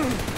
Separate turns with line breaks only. Ugh!